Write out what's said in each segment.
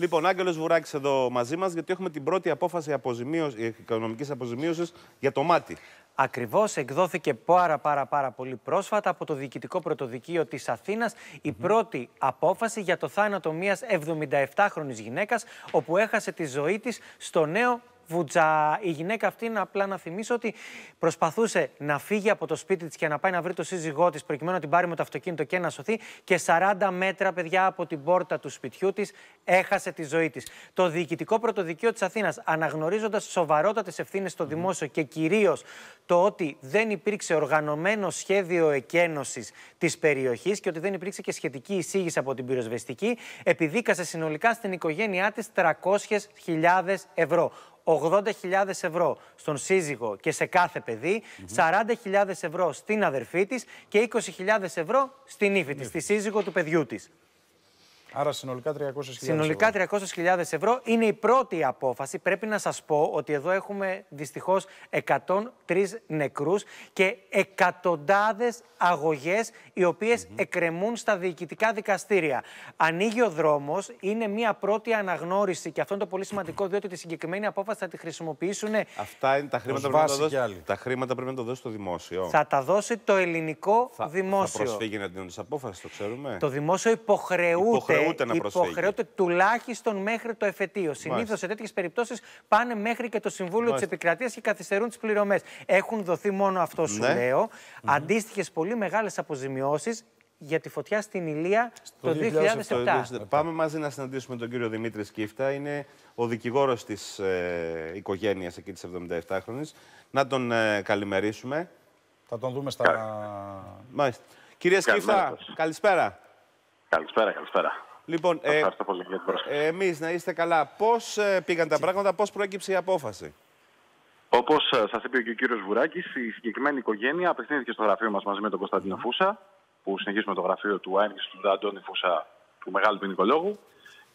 Λοιπόν, Άγγελος Βουράκης εδώ μαζί μας, γιατί έχουμε την πρώτη απόφαση οικονομικής αποζημίωσης για το μάτι. Ακριβώς εκδόθηκε πάρα πάρα πάρα πολύ πρόσφατα από το Διοικητικό Πρωτοδικείο της Αθήνας η πρώτη απόφαση για το θάνατο μιας 77χρονη γυναίκας, όπου έχασε τη ζωή της στο νέο Βουτζα. Η γυναίκα αυτή, είναι απλά να θυμίσω ότι προσπαθούσε να φύγει από το σπίτι της και να πάει να βρει το σύζυγό της, προκειμένου να την πάρει με το αυτοκίνητο και να σωθεί. Και 40 μέτρα, παιδιά, από την πόρτα του σπιτιού της έχασε τη ζωή της. Το Διοικητικό Πρωτοδικείο της Αθήνας, αναγνωρίζοντας σοβαρότατες ευθύνες στο δημόσιο και κυρίως το ότι δεν υπήρξε οργανωμένο σχέδιο εκένωσης της περιοχής και ότι δεν υπήρξε και σχετική εισήγηση από την πυροσβεστική, επιδίκασε συνολικά στην οικογένειά της 300.000 ευρώ. 80.000 ευρώ στον σύζυγο και σε κάθε παιδί, 40.000 ευρώ στην αδερφή της και 20.000 ευρώ στην ύφη της, στη σύζυγο του παιδιού της. Άρα συνολικά 300.000 Συνολικά 300.000 ευρώ. Είναι η πρώτη απόφαση. Πρέπει να σας πω ότι εδώ έχουμε δυστυχώς 103 νεκρούς και εκατοντάδες αγωγές οι οποίες mm εκκρεμούν στα διοικητικά δικαστήρια. Ανοίγει ο δρόμος, είναι μια πρώτη αναγνώριση και αυτό είναι το πολύ σημαντικό διότι τη συγκεκριμένη απόφαση θα τη χρησιμοποιήσουν. Αυτά είναι τα χρήματα που πρέπει να δώσει. Τα χρήματα πρέπει να το δώσει το δημόσιο. Θα τα δώσει το ελληνικό θα, δημόσιο. Θα προσφύγει να την απόφασης, το ξέρουμε. Το δημόσιο υποχρεούται υποχρεούται να προσφύγει. Υποχρεούται τουλάχιστον μέχρι το εφετείο. Συνήθως σε τέτοιες περιπτώσεις πάνε μέχρι και το Συμβούλιο της Επικρατείας και καθυστερούν τις πληρωμές. Έχουν δοθεί μόνο αυτό, σου ναι. λέω. Mm -hmm. Αντίστοιχες πολύ μεγάλες αποζημιώσεις για τη φωτιά στην Ηλία το 2007. Πάμε μαζί να συναντήσουμε τον κύριο Δημήτρη Σκύφτα. Είναι ο δικηγόρος της ε, οικογένειας εκεί της 77χρονη. Να τον ε, καλημερίσουμε. Θα τον δούμε στα. Μάλιστα. Κύριε Σκύφτα, καλησπέρα. Καλησπέρα, καλησπέρα. Λοιπόν, ε, πολύ για την ε, εμείς να είστε καλά. Πώς ε, πήγαν τα πράγματα, πώς προέκυψε η απόφαση; Όπως ε, σας είπε και ο κύριος Βουράκης, η συγκεκριμένη οικογένεια απευθύνθηκε στο γραφείο μας μαζί με τον Κωνσταντίνο Φούσα, που συνεχίζουμε το γραφείο του Άινγκη του Αντώνη Φούσα, του μεγάλου ποινικολόγου,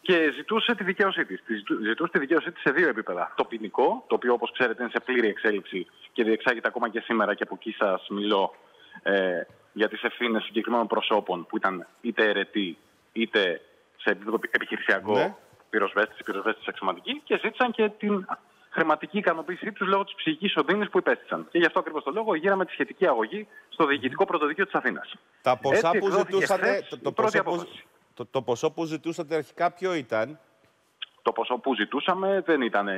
και ζητούσε τη δικαίωσή της. Ζητούσε τη δικαίωσή της σε δύο επίπεδα. Το ποινικό, το οποίο όπως ξέρετε είναι σε πλήρη εξέλιξη και διεξάγεται ακόμα και σήμερα και από εκεί σας μιλώ ε, για τις ευθύνες συγκεκριμένων προσώπων που ήταν είτε αιρετοί είτε σε επίπεδο επιχειρησιακό ναι. πυροσβέστης, πυροσβέστης αξιωματική και ζήτησαν και την χρηματική ικανοποίησή τους λόγω της ψυχικής οδύνης που υπέστησαν. Και γι' αυτό ακριβώς το λόγο γύραμε τη σχετική αγωγή στο Διοικητικό Πρωτοδικείο της Αθήνας. Τα ποσά που ζητούσατε. Το, το, ποσό που, το, το ποσό που ζητούσατε αρχικά ποιο ήταν; Το ποσό που ζητούσαμε δεν ήταν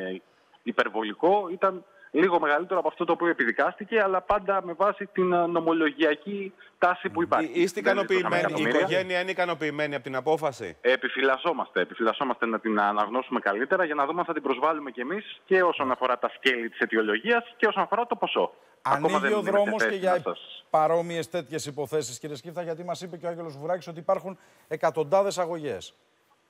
υπερβολικό, ήταν λίγο μεγαλύτερο από αυτό το οποίο επιδικάστηκε, αλλά πάντα με βάση την ε, νομολογιακή τάση που υπάρχει. Είστε ικανοποιημένοι, η οικογένεια είναι ικανοποιημένη από την απόφαση; Επιφυλασσόμαστε, επιφυλασσόμαστε να την αναγνώσουμε καλύτερα για να δούμε αν θα την προσβάλλουμε κι εμείς και όσον αφορά τα σκέλη της αιτιολογίας και όσον αφορά το ποσό. Ανοίγει ο δρόμος και για παρόμοιες τέτοιες υποθέσεις, κύριε Σκύφτα, γιατί μας είπε και ο Άγγελος Βουράκης ότι υπάρχουν εκατοντάδες αγωγές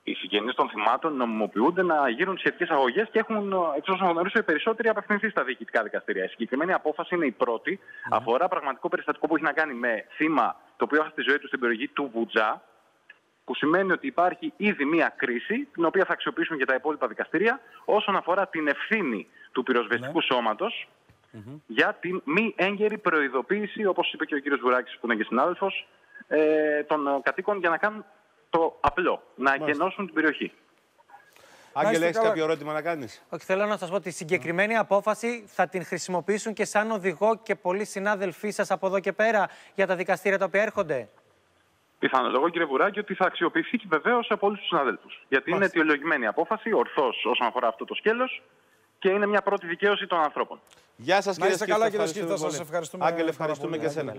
οι συγγενείς των θυμάτων νομιμοποιούνται να γίνουν σχετικές αγωγές και έχουν, εξ όσων γνωρίζω, οι περισσότεροι απευθυνθεί στα διοικητικά δικαστήρια. Η συγκεκριμένη απόφαση είναι η πρώτη. Αφορά πραγματικό περιστατικό που έχει να κάνει με θύμα το οποίο έχασε τη ζωή του στην περιοχή του Βουτζά, που σημαίνει ότι υπάρχει ήδη μία κρίση, την οποία θα αξιοποιήσουν και τα υπόλοιπα δικαστήρια, όσον αφορά την ευθύνη του πυροσβεστικού ναι. σώματος για την μη έγκαιρη προειδοποίηση, όπως είπε και ο κ. Βουράκης, που είναι και συνάδελφος, ε, των κατοίκων για να κάνουν το απλό, να γενώσουν την περιοχή. Άγγελε, έχεις κάποιο ερώτημα να κάνεις; Όχι, θέλω να σας πω ότι τη συγκεκριμένη απόφαση θα την χρησιμοποιήσουν και σαν οδηγό και πολλοί συνάδελφοί σας από εδώ και πέρα για τα δικαστήρια τα οποία έρχονται. Πιθανολογώ, κύριε Βουράκη, ότι θα αξιοποιηθεί και βεβαίως από όλους τους συναδέλφους. Γιατί είναι αιτιολογημένη απόφαση, ορθώς όσον αφορά αυτό το σκέλος και είναι μια πρώτη δικαίωση των ανθρώπων. Γεια σας, κύριε Σκύφτα. καλά, κύριε Σκύφτα. Σας ευχαριστούμε. Άγγελε, ευχαριστούμε και εσένα.